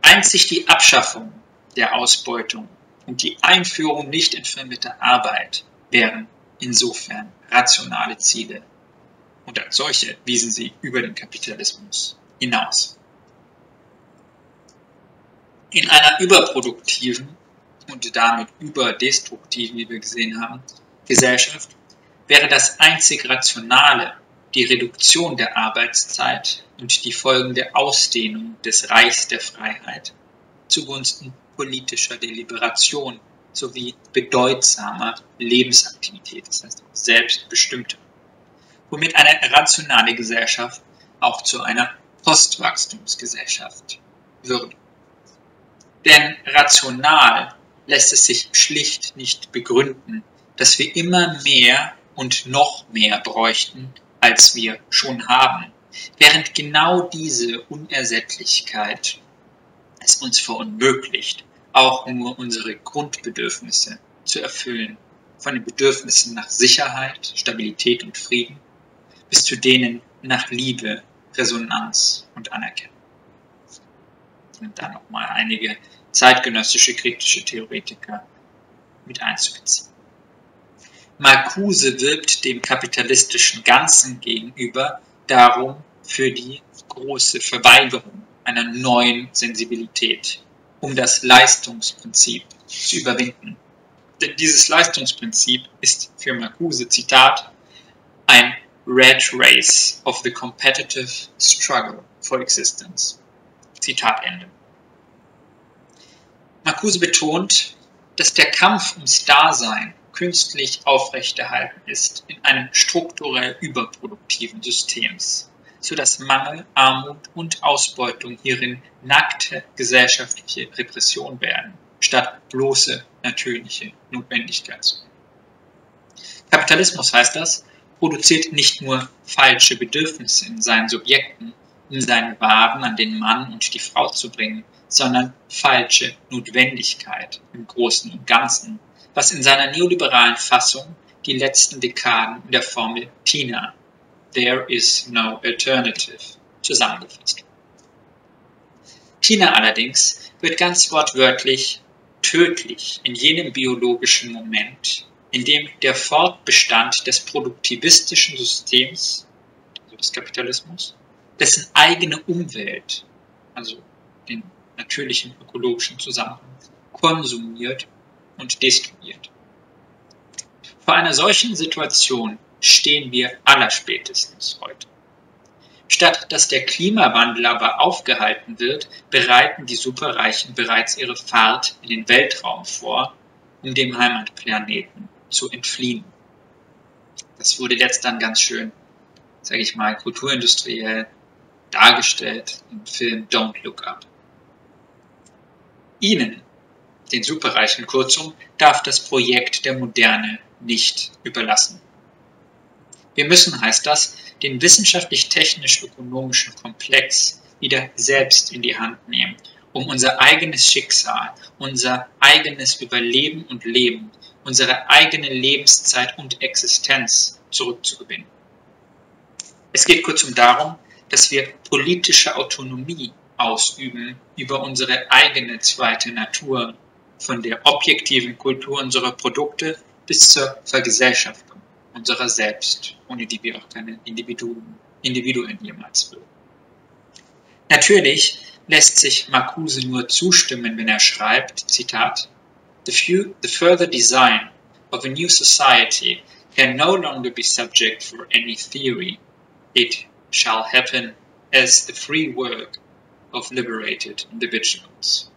Einzig die Abschaffung der Ausbeutung und die Einführung nicht entfremdeter Arbeit wären insofern rationale Ziele und als solche wiesen sie über den Kapitalismus hinaus. In einer überproduktiven und damit überdestruktiven, wie wir gesehen haben, Gesellschaft wäre das einzig Rationale die Reduktion der Arbeitszeit und die folgende Ausdehnung des Reichs der Freiheit zugunsten politischer Deliberation sowie bedeutsamer Lebensaktivität, das heißt selbstbestimmter, womit eine rationale Gesellschaft auch zu einer Postwachstumsgesellschaft würde. Denn rational lässt es sich schlicht nicht begründen, dass wir immer mehr und noch mehr bräuchten, als wir schon haben, während genau diese Unersättlichkeit es uns verunmöglicht, auch nur unsere Grundbedürfnisse zu erfüllen, von den Bedürfnissen nach Sicherheit, Stabilität und Frieden bis zu denen nach Liebe, Resonanz und Anerkennung. Und dann nochmal einige zeitgenössische kritische Theoretiker mit einzubeziehen. Marcuse wirbt dem kapitalistischen Ganzen gegenüber darum für die große Verweigerung einer neuen Sensibilität, um das Leistungsprinzip zu überwinden. Denn dieses Leistungsprinzip ist für Marcuse, Zitat, ein Red Race of the Competitive Struggle for Existence. Zitat Ende. Marcuse betont, dass der Kampf ums Dasein künstlich aufrechterhalten ist in einem strukturell überproduktiven Systems, sodass Mangel, Armut und Ausbeutung hierin nackte gesellschaftliche Repression werden, statt bloße natürliche Notwendigkeit. Kapitalismus heißt das, produziert nicht nur falsche Bedürfnisse in seinen Subjekten, um seine Waren an den Mann und die Frau zu bringen, sondern falsche Notwendigkeit im Großen und Ganzen, was in seiner neoliberalen Fassung die letzten Dekaden in der Formel TINA, There is no alternative, zusammengefasst. TINA allerdings wird ganz wortwörtlich tödlich in jenem biologischen Moment, in dem der Fortbestand des produktivistischen Systems, also des Kapitalismus, dessen eigene Umwelt, also den natürlichen ökologischen Zusammenhang, konsumiert und destruiert. Vor einer solchen Situation stehen wir allerspätestens heute. Statt dass der Klimawandel aber aufgehalten wird, bereiten die Superreichen bereits ihre Fahrt in den Weltraum vor, um dem Heimatplaneten zu entfliehen. Das wurde jetzt dann ganz schön, sage ich mal, kulturindustriell dargestellt im Film Don't Look Up. Ihnen, den Superreichen kurzum, darf das Projekt der Moderne nicht überlassen. Wir müssen, heißt das, den wissenschaftlich-technisch-ökonomischen Komplex wieder selbst in die Hand nehmen, um unser eigenes Schicksal, unser eigenes Überleben und Leben, unsere eigene Lebenszeit und Existenz zurückzugewinnen. Es geht kurzum darum, dass wir politische Autonomie ausüben über unsere eigene zweite Natur, von der objektiven Kultur unserer Produkte bis zur Vergesellschaftung unserer selbst, ohne die wir auch keine Individuen, Individuen jemals würden. Natürlich lässt sich Marcuse nur zustimmen, wenn er schreibt, Zitat, the, few, the further design of a new society can no longer be subject for any theory. It shall happen as the free work of liberated individuals.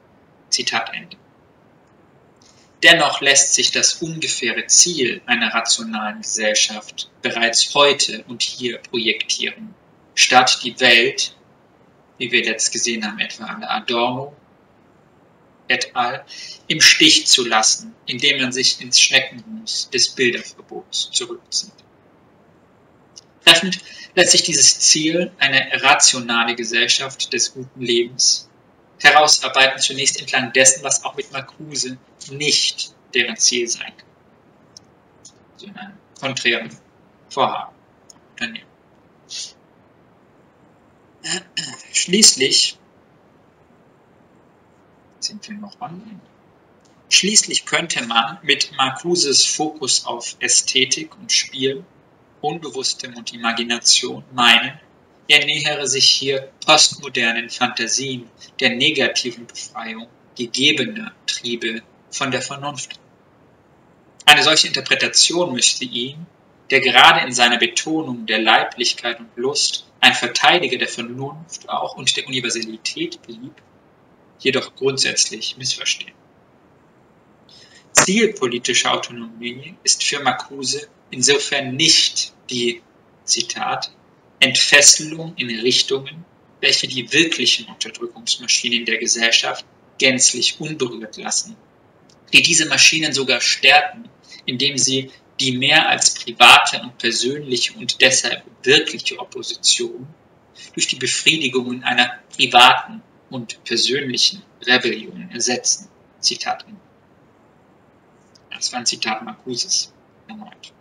Zitat Ende. Dennoch lässt sich das ungefähre Ziel einer rationalen Gesellschaft bereits heute und hier projektieren, statt die Welt, wie wir jetzt gesehen haben, etwa an Adorno et al., im Stich zu lassen, indem man sich ins Schneckenhaus des Bilderverbots zurückzieht. Treffend lässt sich dieses Ziel, eine rationale Gesellschaft des guten Lebens, herausarbeiten, zunächst entlang dessen, was auch mit Marcuse nicht deren Ziel sein kann. So in einem konträren Vorhaben. Unternehmen. Schließlich sind wir noch online. Schließlich könnte man mit Marcuses Fokus auf Ästhetik und Spiel, Unbewusstem und Imagination meinen, er nähere sich hier postmodernen Fantasien der negativen Befreiung gegebener Triebe von der Vernunft. Eine solche Interpretation müsste ihn, der gerade in seiner Betonung der Leiblichkeit und Lust ein Verteidiger der Vernunft auch und der Universalität blieb, jedoch grundsätzlich missverstehen. Ziel politischer Autonomie ist für Marcuse insofern nicht die, Zitat, Entfesselung in Richtungen, welche die wirklichen Unterdrückungsmaschinen der Gesellschaft gänzlich unberührt lassen, die diese Maschinen sogar stärken, indem sie die mehr als private und persönliche und deshalb wirkliche Opposition durch die Befriedigung einer privaten und persönlichen Rebellion ersetzen. Zitat. Das war ein Zitat Marcuses erneut.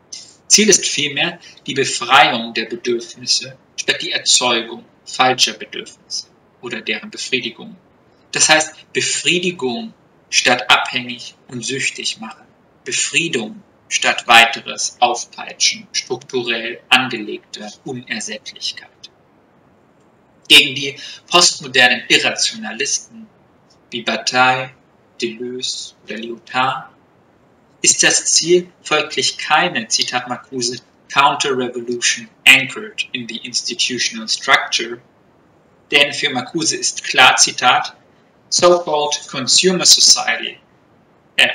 Ziel ist vielmehr die Befreiung der Bedürfnisse statt die Erzeugung falscher Bedürfnisse oder deren Befriedigung. Das heißt Befriedigung statt abhängig und süchtig machen. Befriedung statt weiteres Aufpeitschen strukturell angelegter Unersättlichkeit. Gegen die postmodernen Irrationalisten wie Bataille, Deleuze oder Lyotard ist das Ziel folglich keine, Zitat Marcuse, Counter-Revolution anchored in the institutional structure, denn für Marcuse ist klar, Zitat, so-called consumer society, äh,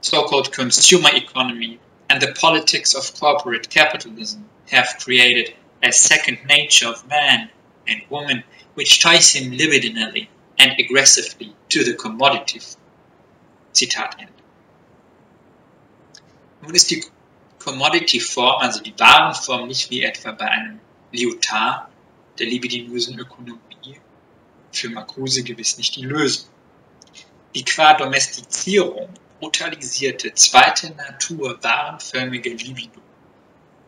so-called consumer economy and the politics of corporate capitalism have created a second nature of man and woman which ties him libidinally and aggressively to the commodity. Zitat Ende. Nun ist die Commodity-Form, also die Warenform, nicht wie etwa bei einem Lyotard der libidinösen Ökonomie für Marcuse gewiss nicht die Lösung. Die qua Domestizierung brutalisierte zweite Natur warenförmige Libido,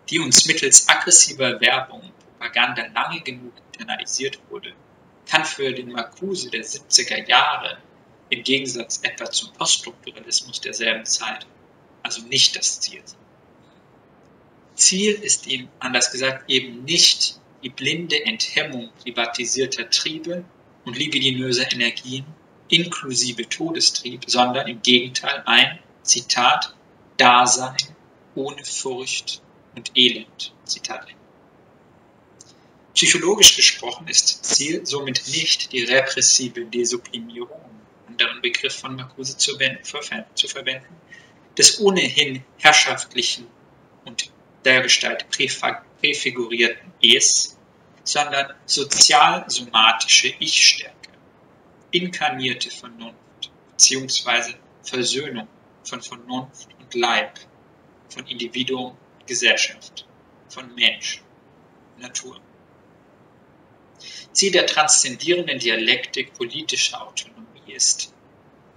die uns mittels aggressiver Werbung und Propaganda lange genug internalisiert wurde, kann für den Marcuse der 70er Jahre im Gegensatz etwa zum Poststrukturalismus derselben Zeit also nicht das Ziel. Ziel ist ihm, anders gesagt, eben nicht die blinde Enthemmung privatisierter Triebe und libidinöser Energien inklusive Todestrieb, sondern im Gegenteil ein, Zitat, Dasein ohne Furcht und Elend. Zitat Psychologisch gesprochen ist Ziel somit nicht die repressive Desublimierung, um einen anderen Begriff von Marcuse zu, zu verwenden, des ohnehin herrschaftlichen und dergestalt präfigurierten Es, sondern sozial-somatische Ich-Stärke, inkarnierte Vernunft bzw. Versöhnung von Vernunft und Leib, von Individuum Gesellschaft. von Mensch, Natur. Ziel der transzendierenden Dialektik politischer Autonomie ist,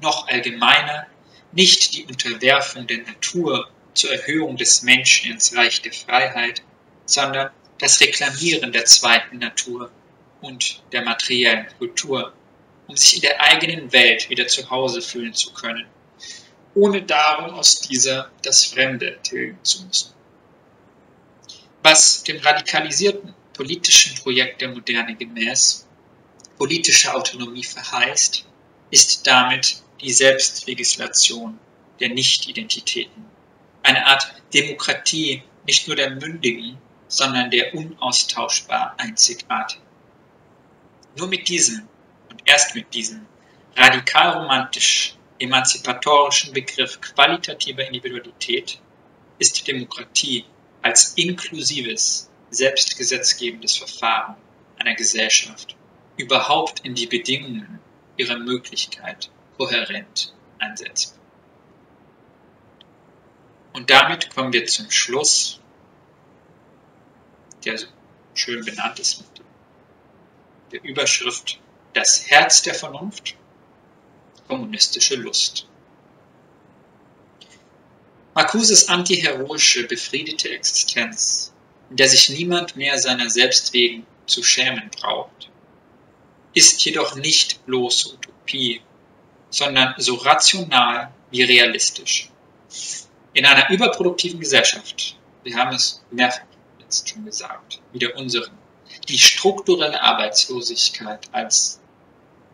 noch allgemeiner, nicht die Unterwerfung der Natur zur Erhöhung des Menschen ins Reich der Freiheit, sondern das Reklamieren der zweiten Natur und der materiellen Kultur, um sich in der eigenen Welt wieder zu Hause fühlen zu können, ohne darum aus dieser das Fremde tilgen zu müssen. Was dem radikalisierten politischen Projekt der Moderne gemäß politische Autonomie verheißt, ist damit die Selbstlegislation der Nichtidentitäten. Eine Art Demokratie nicht nur der Mündigen, sondern der unaustauschbar Einzigartigen. Nur mit diesem und erst mit diesem radikal romantisch emanzipatorischen Begriff qualitativer Individualität ist Demokratie als inklusives, selbstgesetzgebendes Verfahren einer Gesellschaft überhaupt in die Bedingungen ihrer Möglichkeit kohärent einsetzbar. Und damit kommen wir zum Schluss, der schön benannt ist mit der Überschrift Das Herz der Vernunft, kommunistische Lust. Marcuses antiheroische, befriedete Existenz, in der sich niemand mehr seiner selbst wegen zu schämen braucht, ist jedoch nicht bloß Utopie, sondern so rational wie realistisch. In einer überproduktiven Gesellschaft, wir haben es mehrfach jetzt schon gesagt, wie der unseren, die strukturelle Arbeitslosigkeit als,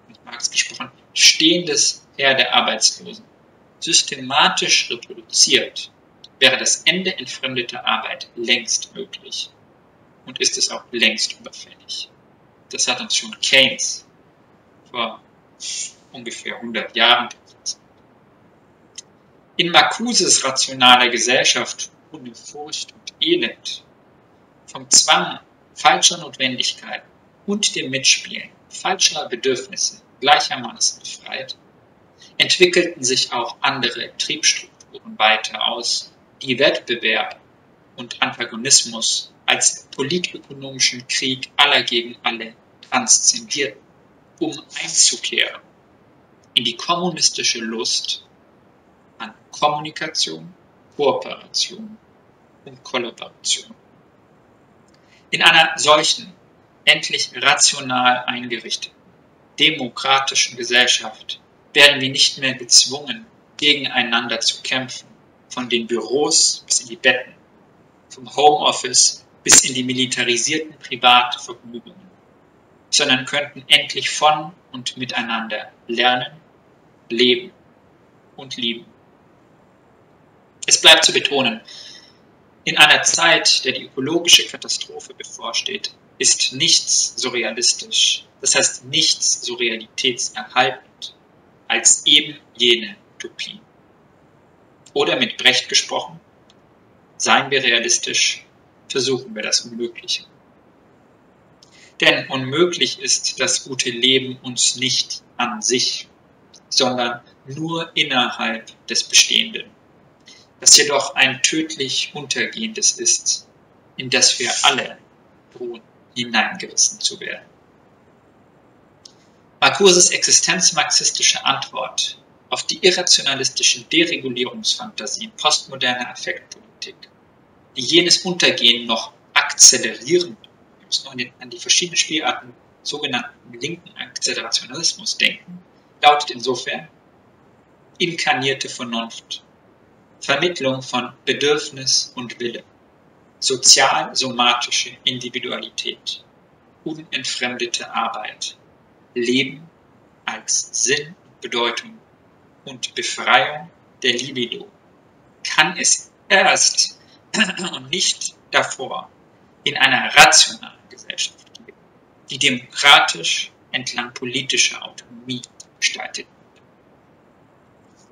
mit Marx gesprochen, stehendes Heer der Arbeitslosen systematisch reproduziert, wäre das Ende entfremdeter Arbeit längst möglich und ist es auch längst überfällig. Das hat uns schon Keynes vor ungefähr 100 Jahren. In Marcuses rationaler Gesellschaft ohne Furcht und Elend, vom Zwang falscher Notwendigkeiten und dem Mitspielen falscher Bedürfnisse gleichermaßen befreit, entwickelten sich auch andere Triebstrukturen weiter aus, die Wettbewerb und Antagonismus als politökonomischen Krieg aller gegen alle transzendierten, um einzukehren in die kommunistische Lust an Kommunikation, Kooperation und Kollaboration. In einer solchen, endlich rational eingerichteten, demokratischen Gesellschaft werden wir nicht mehr gezwungen, gegeneinander zu kämpfen, von den Büros bis in die Betten, vom Homeoffice bis in die militarisierten Privatvergnügungen, sondern könnten endlich von und miteinander lernen, leben und lieben. Es bleibt zu betonen, in einer Zeit, der die ökologische Katastrophe bevorsteht, ist nichts so realistisch, das heißt nichts so realitätserhaltend, als eben jene Utopie. Oder mit Brecht gesprochen, seien wir realistisch, versuchen wir das Unmögliche. Denn unmöglich ist das gute Leben uns nicht an sich, sondern nur innerhalb des Bestehenden, das jedoch ein tödlich untergehendes ist, in das wir alle drohen hineingerissen zu werden. Marcuses existenzmarxistische Antwort auf die irrationalistischen Deregulierungsfantasien postmoderner Affektpolitik, die jenes Untergehen noch akzelerieren, wir müssen noch an die verschiedenen Spielarten sogenannten linken Akzelerationalismus denken, lautet insofern inkarnierte Vernunft, Vermittlung von Bedürfnis und Wille, sozial-somatische Individualität, unentfremdete Arbeit, Leben als Sinn und Bedeutung und Befreiung der Libido. Kann es erst und nicht davor in einer rationalen Gesellschaft geben, die demokratisch entlang politischer Autonomie gestaltet.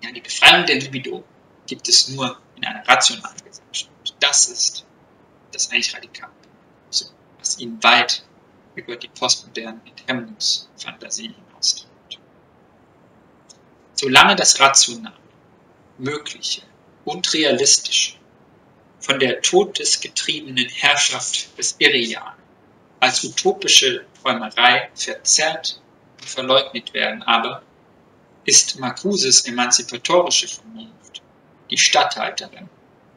Ja, die Befreiung der Libido gibt es nur in einer rationalen Gesellschaft. Das ist das eigentlich radikal, so, was ihn weit über die postmodernen Enthemmungsfantasien hinaustreibt. Solange das Rationale, Mögliche und Realistische von der todesgetriebenen Herrschaft des Irrean als utopische Träumerei verzerrt verleugnet werden, aber ist Marcuses emanzipatorische Vernunft die Statthalterin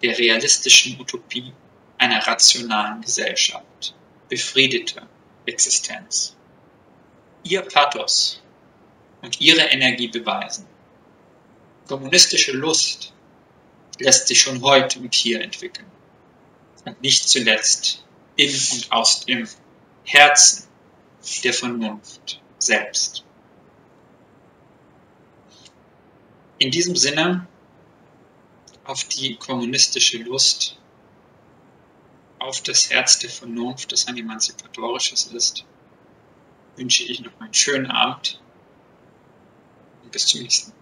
der realistischen Utopie einer rationalen Gesellschaft, befriedeter Existenz. Ihr Pathos und ihre Energie beweisen. Kommunistische Lust lässt sich schon heute und hier entwickeln. Und nicht zuletzt in und aus dem Herzen der Vernunft selbst. In diesem Sinne auf die kommunistische Lust, auf das Herz der Vernunft, das ein emanzipatorisches ist, wünsche ich noch einen schönen Abend und bis zum nächsten Mal.